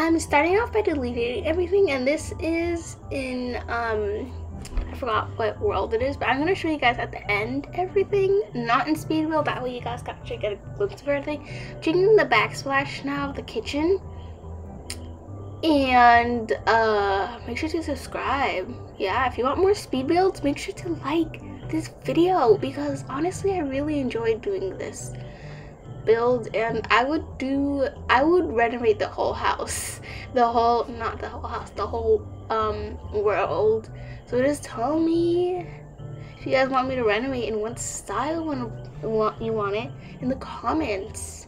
I'm starting off by deleting everything and this is in, um, I forgot what world it is, but I'm going to show you guys at the end everything, not in speed build, that way you guys got to get a glimpse of everything. changing the backsplash now the kitchen and uh, make sure to subscribe. Yeah, if you want more speed builds, make sure to like this video because honestly I really enjoyed doing this build and I would do I would renovate the whole house. The whole not the whole house the whole um world. So just tell me if you guys want me to renovate in what style want you want it in the comments.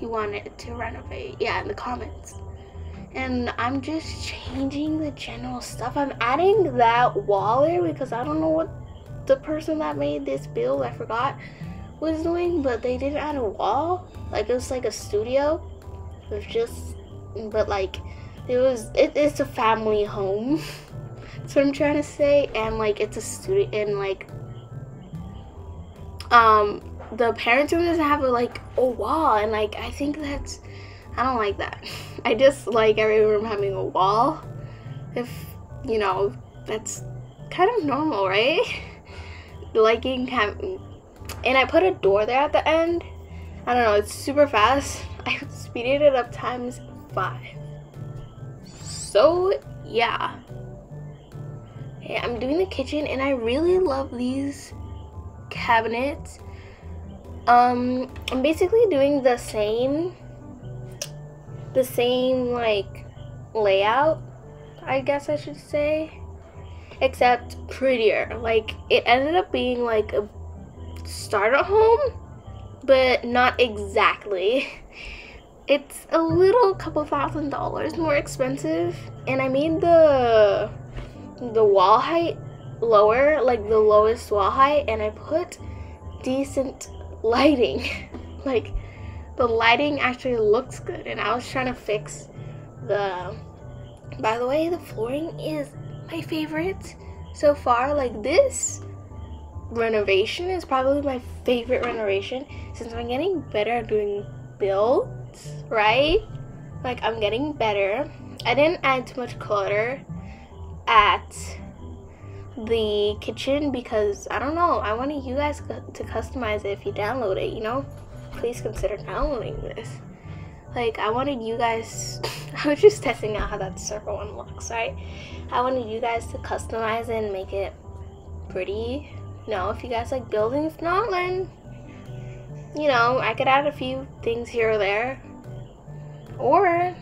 You want it to renovate yeah in the comments. And I'm just changing the general stuff. I'm adding that wall there because I don't know what the person that made this build, I forgot, was doing, but they didn't add a wall. Like it was like a studio. It was just, but like, it was, it, it's a family home. That's what I'm trying to say. And like, it's a studio, and like, um, the parents' room doesn't have a, like a wall, and like, I think that's, I don't like that. I just like every room having a wall. If, you know, that's kind of normal, right? liking having and I put a door there at the end. I don't know, it's super fast. I speeded it up times five. So yeah. I'm doing the kitchen and I really love these cabinets. Um, I'm basically doing the same, the same like layout, I guess I should say except prettier. Like it ended up being like a starter home, but not exactly. It's a little couple thousand dollars more expensive, and I made the the wall height lower, like the lowest wall height, and I put decent lighting. like the lighting actually looks good, and I was trying to fix the. By the way, the flooring is my favorite so far. Like this renovation is probably my favorite renovation since I'm getting better at doing builds, right? Like I'm getting better. I didn't add too much clutter at the kitchen because I don't know. I wanted you guys to customize it if you download it, you know? Please consider downloading this. Like, I wanted you guys, I was just testing out how that circle one looks, right? I wanted you guys to customize it and make it pretty. Know, if you guys like building, if not, then, you know, I could add a few things here or there. Or,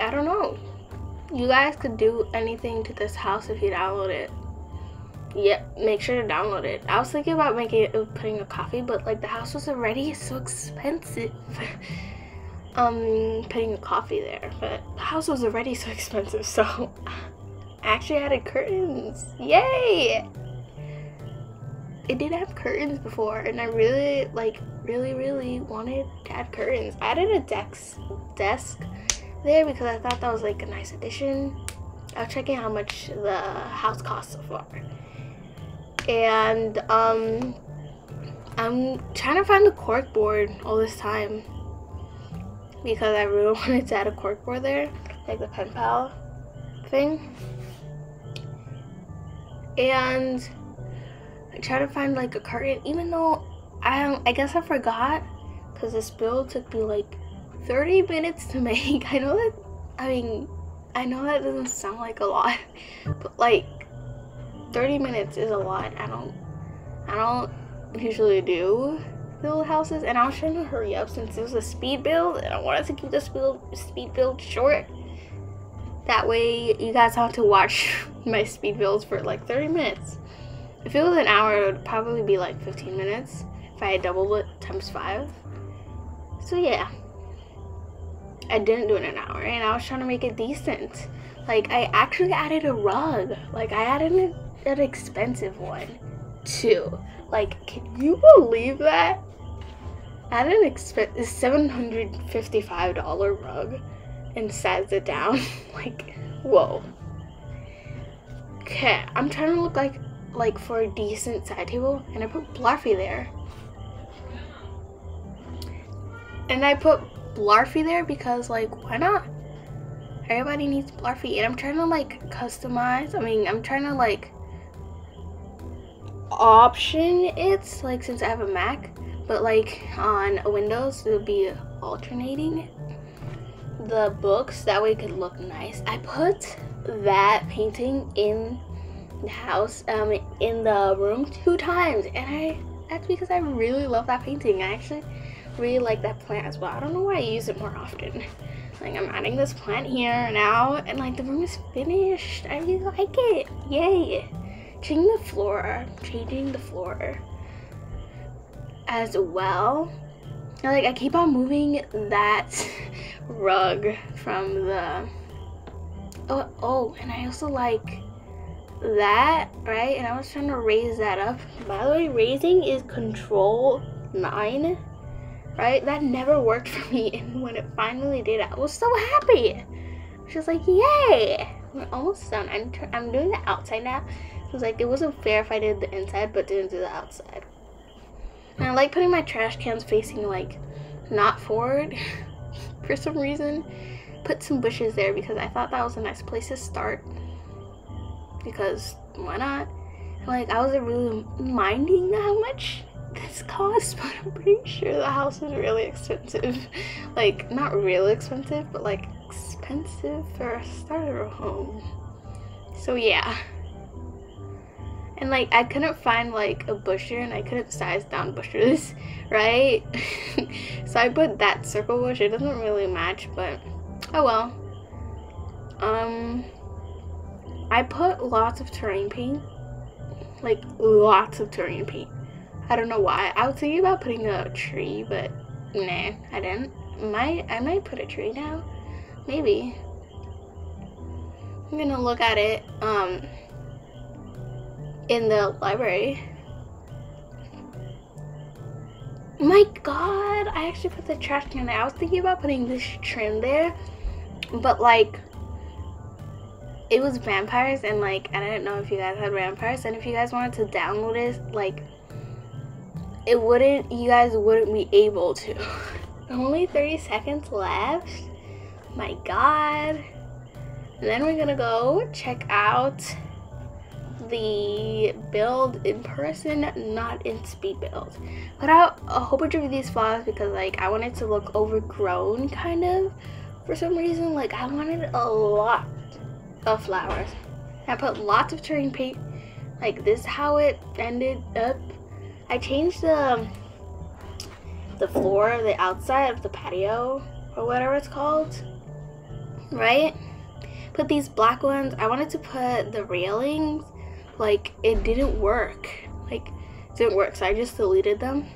I don't know. You guys could do anything to this house if you download it. Yeah, make sure to download it. I was thinking about making it putting a coffee, but like the house was already so expensive. um, putting a coffee there, but the house was already so expensive, so I actually added curtains. Yay! It did have curtains before, and I really like really really wanted to add curtains. I added a desk desk there because I thought that was like a nice addition. I was checking how much the house cost so far and um, I'm trying to find the cork board all this time because I really wanted to add a cork board there, like the pen pal thing. And try to find like a curtain, even though I I guess I forgot because this build took me like 30 minutes to make. I know that I mean I know that doesn't sound like a lot, but like 30 minutes is a lot. I don't I don't usually do build houses and I was trying to hurry up since it was a speed build and I wanted to keep the speed speed build short. That way you guys have to watch my speed builds for like 30 minutes. If it was an hour it would probably be like 15 minutes if I had doubled it times five. So yeah. I didn't do it in an hour and I was trying to make it decent. Like I actually added a rug. Like I added a an expensive one too. Like, can you believe that? At an expensive $755 rug and sets it down. like, whoa. Okay, I'm trying to look like like for a decent side table and I put Blarfy there. And I put Blarfy there because like why not? Everybody needs Blarfy and I'm trying to like customize. I mean I'm trying to like option it like since I have a Mac but like on a Windows it would be alternating the books that way it could look nice. I put that painting in the house um in the room two times and I that's because I really love that painting. I actually really like that plant as well. I don't know why I use it more often. Like I'm adding this plant here now and like the room is finished. I really like it. Yay. Changing the floor. Changing the floor as well. like I keep on moving that rug from the oh oh and I also like that right? And I was trying to raise that up. By the way raising is control 9 right? That never worked for me. And when it finally did I was so happy. She was like yay! We're almost done. I'm, I'm doing the outside now. It was like it wasn't fair if I did the inside but didn't do the outside. And I like putting my trash cans facing like not forward for some reason. Put some bushes there because I thought that was a nice place to start. Because why not? Like I wasn't really minding how much this cost, but I'm pretty sure the house is really expensive. like not really expensive, but like expensive for a starter home. So yeah. And like I couldn't find like a busher and I couldn't size down bushes, right? so I put that circle bush. It doesn't really match, but Oh well. Um, I put lots of terrain paint. Like, lots of terrain paint. I don't know why. I was thinking about putting a tree, but nah, I didn't. Might I might put a tree now? Maybe. I'm gonna look at it um in the library. My god, I actually put the trash can there. I was thinking about putting this trim there, but like it was vampires and like I didn't know if you guys had vampires and if you guys wanted to download it like it wouldn't you guys wouldn't be able to. Only 30 seconds left? My god. And then we're gonna go check out the build in person not in speed build. Put out a whole bunch of these flowers because like I wanted to look overgrown kind of for some reason. Like I wanted a lot of flowers. I put lots of terrain paint like this how it ended up. I changed the the floor the outside of the patio or whatever it's called right? Put these black ones. I wanted to put the railings like it didn't work. Like it didn't work so I just deleted them.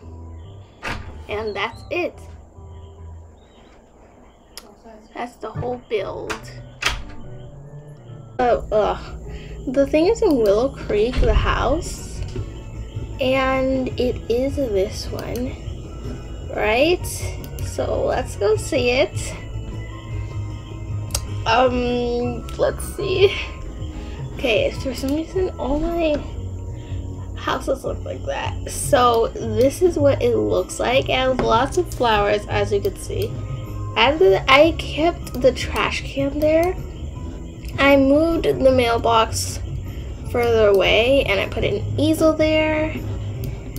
And that's it. That's the whole build. Oh, ugh. The thing is in Willow Creek, the house, and it is this one, right? So let's go see it. Um, let's see. Okay, for some reason all my houses look like that. So this is what it looks like. It has lots of flowers, as you can see. After I kept the trash can there, I moved the mailbox further away and I put an easel there.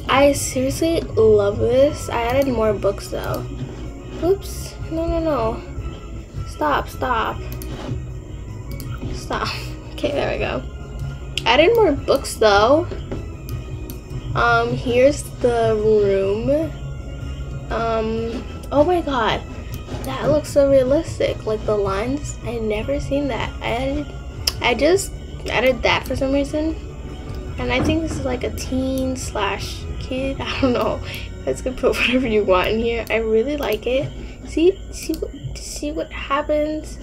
I seriously love this. I added more books though. Oops. No, no, no. Stop, stop. Stop. Okay, there we go. Added more books though. Um, here's the room. Um, oh my god that looks so realistic. Like the lines, I never seen that. I added, I just added that for some reason. And I think this is like a teen slash kid. I don't know. You guys can put whatever you want in here. I really like it. See, see, see what happens.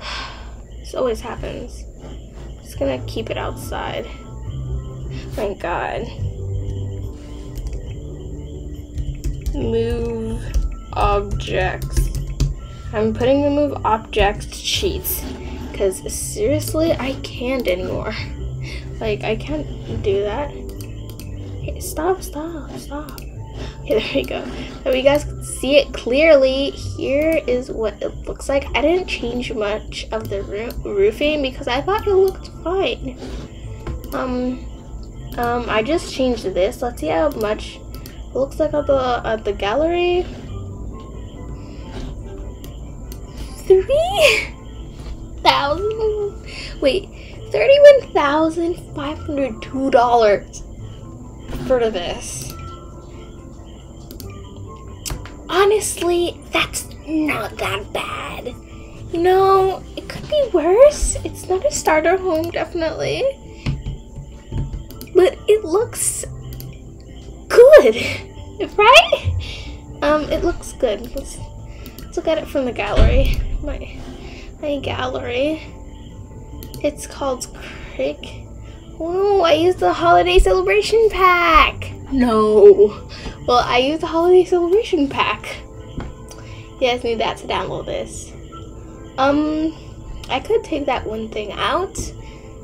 this always happens. Just gonna keep it outside. Thank God. Move objects. I'm putting the move objects cheats because seriously, I can't anymore. Like, I can't do that. Stop, stop, stop. Okay, there we go. So you guys can see it clearly. Here is what it looks like. I didn't change much of the roo roofing because I thought it looked fine. Um, um, I just changed this. Let's see how much it looks like at the at the gallery. Three thousand. Wait, thirty-one thousand five hundred two dollars for this. Honestly, that's not that bad. You know, it could be worse. It's not a starter home, definitely. But it looks good, right? Um, it looks good. Let's, let's look at it from the gallery. My, my gallery. It's called Crick. Oh, I used the holiday celebration pack. No. Well, I used the holiday celebration pack. You guys need that to download this. Um, I could take that one thing out.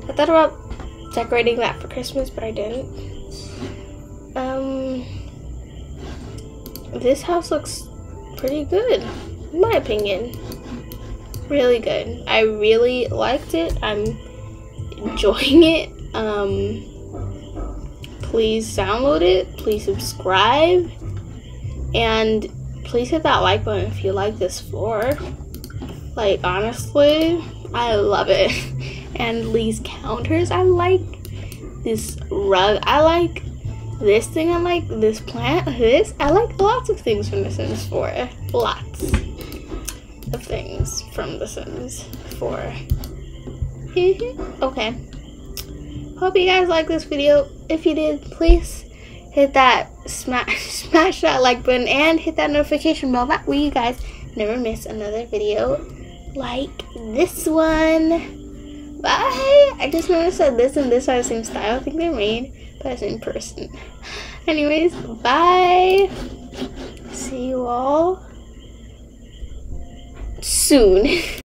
I thought about decorating that for Christmas, but I didn't. Um, this house looks pretty good, my opinion. Really good. I really liked it. I'm enjoying it. Um, please download it. Please subscribe. And please hit that like button if you like this floor. Like, honestly, I love it. And these counters, I like this rug. I like this thing. I like this plant. This. I like lots of things from The Sims 4. Lots of things from The Sims 4. okay. Hope you guys like this video. If you did, please hit that smash smash that like button and hit that notification bell. That way you guys never miss another video like this one. Bye! I just noticed that this and this are the same style. I think they're made by the same person. Anyways, bye! See you all soon.